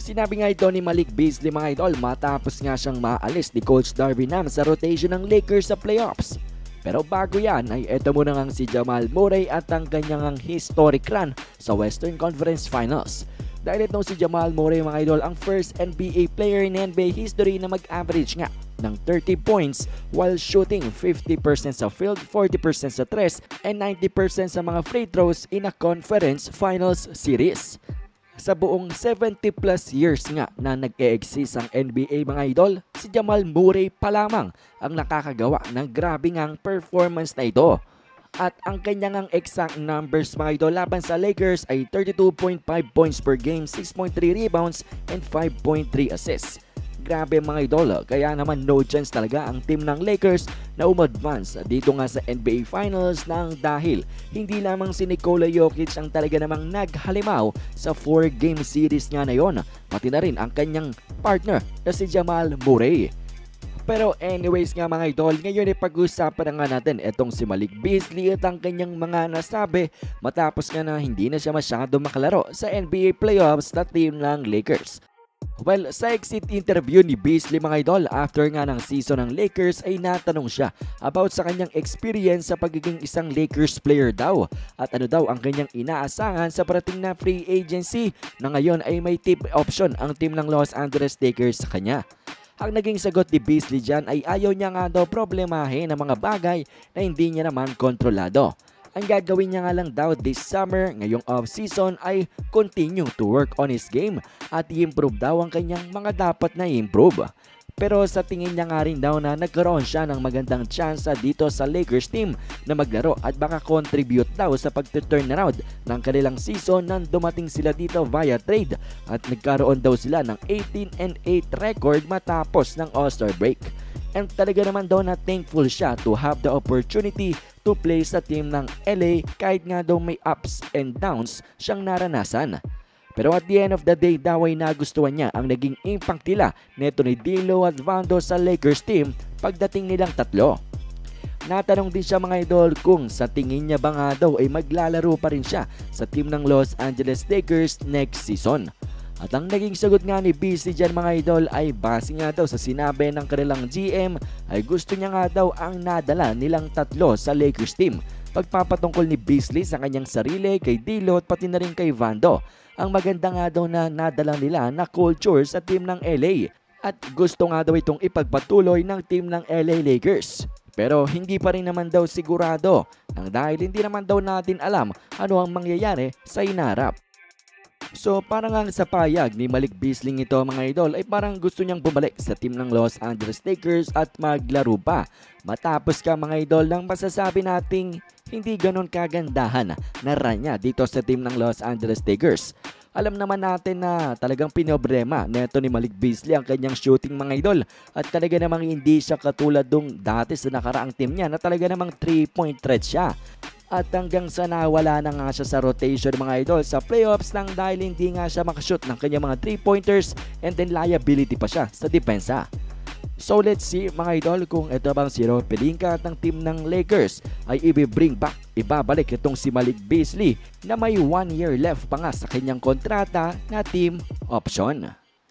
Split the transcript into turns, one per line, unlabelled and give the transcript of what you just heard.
Sinabi nga ito ni Malik Beasley mga idol matapos nga siyang maalis ni Coach Darvin Ham sa rotation ng Lakers sa playoffs. Pero bago yan ay eto muna nga si Jamal Murray at ang kanyang historic run sa Western Conference Finals. Dahil itong si Jamal Murray mga idol ang first NBA player in NBA history na mag-average nga ng 30 points while shooting 50% sa field, 40% sa tres, and 90% sa mga free throws in a conference finals series sa buong 70 plus years nga na nag-e-exist ang NBA mga idol, si Jamal Murray pa lamang ang nakakagawa ng grabe ngang performance na ito. At ang kanyang exact numbers mga idol laban sa Lakers ay 32.5 points per game, 6.3 rebounds, and 5.3 assists. Grabe mga idol, kaya naman no chance talaga ang team ng Lakers na umadvance dito nga sa NBA Finals nang dahil hindi lamang si Nikola Jokic ang talaga namang naghalimaw sa 4-game series nga na yon, pati na rin ang kanyang partner na si Jamal Murray. Pero anyways nga mga idol, ngayon ay pag-usapan na nga natin itong si Malik Beasley at ang kanyang mga nasabi matapos nga na hindi na siya masyado makalaro sa NBA playoffs na team ng Lakers. Well, sa exit interview ni Beasley mga idol after nga ng season ng Lakers ay natanong siya about sa kanyang experience sa pagiging isang Lakers player daw at ano daw ang kanyang inaasahan sa parating na free agency na ngayon ay may tip option ang team ng Los Angeles Lakers sa kanya. Ang naging sagot ni Beasley dyan ay ayaw niya nga daw problemahin ang mga bagay na hindi niya naman kontrolado. Ang gagawin niya nga lang daw this summer ngayong off-season ay continue to work on his game at i-improve daw ang kanyang mga dapat na i-improve. Pero sa tingin niya nga rin daw na nagkaroon siya ng magandang tsansa dito sa Lakers team na maglaro at baka contribute daw sa pag-turn around ng kanilang season nang dumating sila dito via trade at nagkaroon daw sila ng 18 and 8 record matapos ng All-Star break. And talaga naman daw na thankful siya to have the opportunity to play sa team ng LA kahit nga daw may ups and downs siyang naranasan. Pero at the end of the day daw ay nagustuhan niya ang naging impact nila neto ni Dilo at Vando sa Lakers team pagdating nilang tatlo. Natanong din siya mga idol kung sa tingin niya ba nga daw ay maglalaro pa rin siya sa team ng Los Angeles Lakers next season. At ang naging sagot nga ni BC dyan mga idol ay base nga daw sa sinabi ng kanilang GM ay gusto niya nga daw ang nadala nilang tatlo sa Lakers team. Pagpapatungkol ni Beasley sa kanyang sarili, kay Dilo at pati na rin kay Vando. Ang maganda nga daw na nadala nila na culture sa team ng LA at gusto nga daw itong ipagpatuloy ng team ng LA Lakers. Pero hindi pa rin naman daw sigurado nang dahil hindi naman daw natin alam ano ang mangyayari sa inarap. So parang ang sa payag ni Malik Beasley ito mga idol ay parang gusto niyang bumalik sa team ng Los Angeles Lakers at maglaro pa. Matapos ka mga idol ng masasabi nating hindi ganon kagandahan na run niya dito sa team ng Los Angeles Lakers. Alam naman natin na talagang pinobrema neto ni Malik Beasley ang kanyang shooting mga idol at talaga namang hindi siya katulad dung dati sa nakaraang team niya na talaga namang 3 point threat siya at hanggang sa nawala na nga siya sa rotation mga idol sa playoffs lang dahil hindi nga siya makashoot ng kanyang mga 3-pointers and then liability pa siya sa depensa. So let's see mga idol kung ito bang si Rob Pelinka at ng team ng Lakers ay i-bring back, ibabalik itong si Malik Beasley na may 1 year left pa nga sa kanyang kontrata na team option.